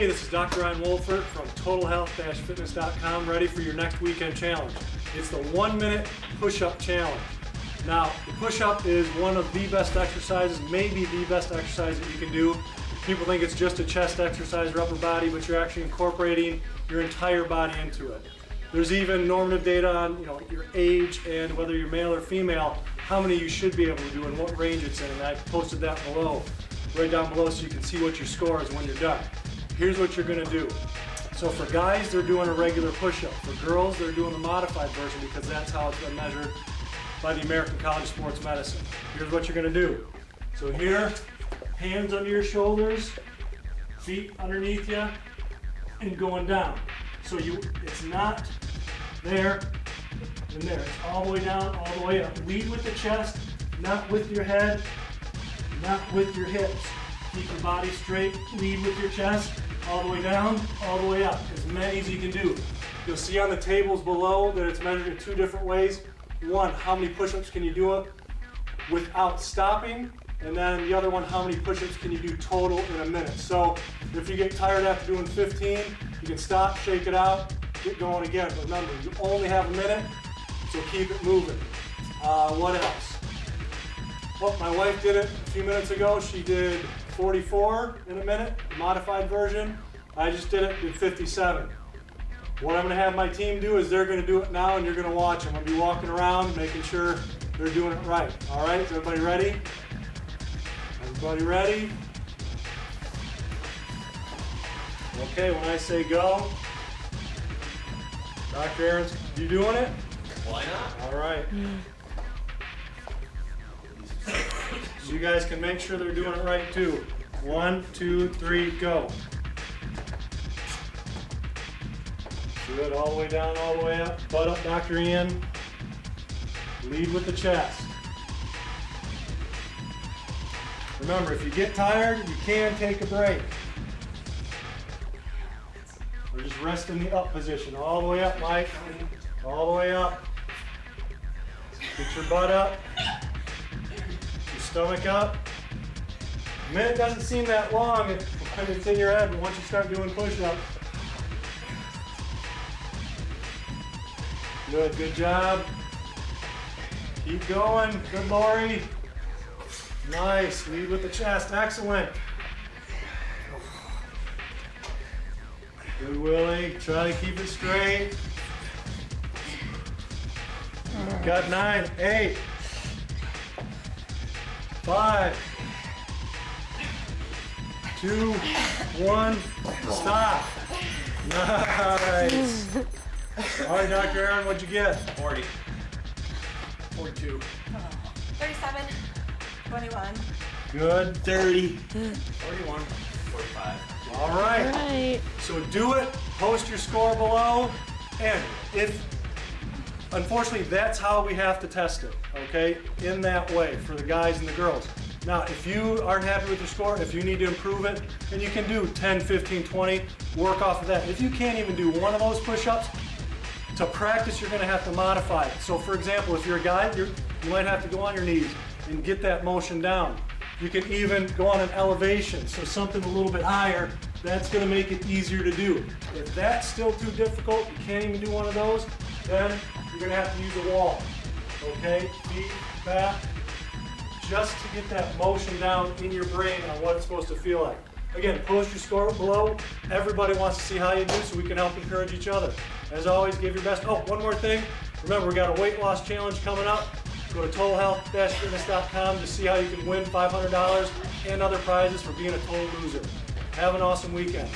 Hey, this is Dr. Ryan Wohlfert from TotalHealth-Fitness.com, ready for your next weekend challenge. It's the one minute push-up challenge. Now, the push-up is one of the best exercises, maybe the best exercise that you can do. People think it's just a chest exercise or upper body, but you're actually incorporating your entire body into it. There's even normative data on you know your age and whether you're male or female, how many you should be able to do and what range it's in. And I posted that below, right down below so you can see what your score is when you're done. Here's what you're gonna do. So for guys, they're doing a regular push-up. For girls, they're doing the modified version because that's how it's been measured by the American College of Sports Medicine. Here's what you're gonna do. So here, hands under your shoulders, feet underneath you, and going down. So you, it's not there and there. It's all the way down, all the way up. Lead with the chest, not with your head, not with your hips. Keep your body straight. Lead with your chest, all the way down, all the way up. As many as you can do. You'll see on the tables below that it's measured in two different ways. One, how many push-ups can you do up without stopping? And then the other one, how many push-ups can you do total in a minute? So if you get tired after doing 15, you can stop, shake it out, get going again. But remember, you only have a minute, so keep it moving. Uh, what else? Well, my wife did it a few minutes ago. She did 44 in a minute, modified version. I just did it in 57. What I'm going to have my team do is they're going to do it now and you're going to watch I'm going to be walking around making sure they're doing it right. All right, is everybody ready? Everybody ready? Okay, when I say go, Dr. Aaron's, you doing it? Why not? All right. guys can make sure they're doing it right too. One, two, three, go. Good, all the way down, all the way up. Butt up, Dr. Ian. Lead with the chest. Remember, if you get tired, you can take a break. Or just rest in the up position. All the way up, Mike. All the way up. Get your butt up. Stomach up. A minute doesn't seem that long when it's in your head, but once you start doing push-ups. Good, good job. Keep going. Good, Lori. Nice. Lead with the chest. Excellent. Good, Willie. Try to keep it straight. Got nine, eight, five, two, one, stop. Nice. All right, Dr. Aaron, what'd you get? 40. 42. 37, 21. Good, 30. 41. 45. All right. Right. So do it, post your score below, and if, unfortunately, that's how we have to test it, okay? In that way, for the guys and the girls. Now, if you aren't happy with your score, if you need to improve it, then you can do 10, 15, 20, work off of that. If you can't even do one of those push-ups, to practice, you're gonna have to modify it. So for example, if you're a guy, you're, you might have to go on your knees and get that motion down. You can even go on an elevation, so something a little bit higher, that's gonna make it easier to do. If that's still too difficult, you can't even do one of those, then you're gonna have to use a wall. Okay, feet back, just to get that motion down in your brain on what it's supposed to feel like. Again, post your score below. Everybody wants to see how you do so we can help encourage each other. As always, give your best. Oh, one more thing. Remember, we got a weight loss challenge coming up. Go to totalhealth-fitness.com to see how you can win $500 and other prizes for being a total loser. Have an awesome weekend.